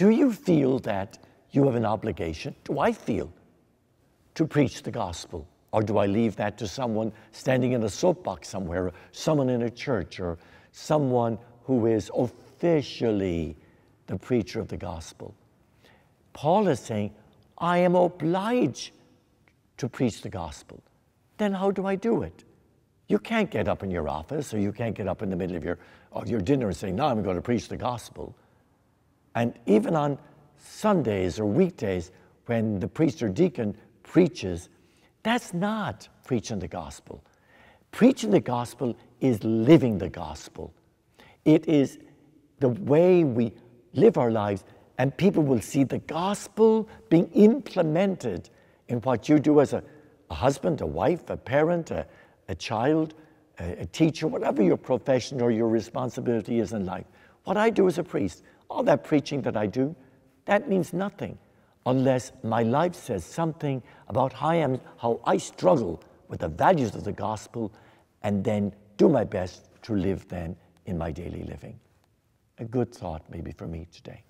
Do you feel that you have an obligation? Do I feel to preach the gospel? Or do I leave that to someone standing in a soapbox somewhere, someone in a church, or someone who is officially the preacher of the gospel? Paul is saying, I am obliged to preach the gospel. Then how do I do it? You can't get up in your office or you can't get up in the middle of your, of your dinner and say, Now I'm going to preach the gospel. And even on Sundays or weekdays, when the priest or deacon preaches, that's not preaching the gospel. Preaching the gospel is living the gospel. It is the way we live our lives, and people will see the gospel being implemented in what you do as a, a husband, a wife, a parent, a, a child, a, a teacher, whatever your profession or your responsibility is in life. What I do as a priest, all that preaching that I do, that means nothing unless my life says something about how I, am, how I struggle with the values of the gospel and then do my best to live them in my daily living. A good thought maybe for me today.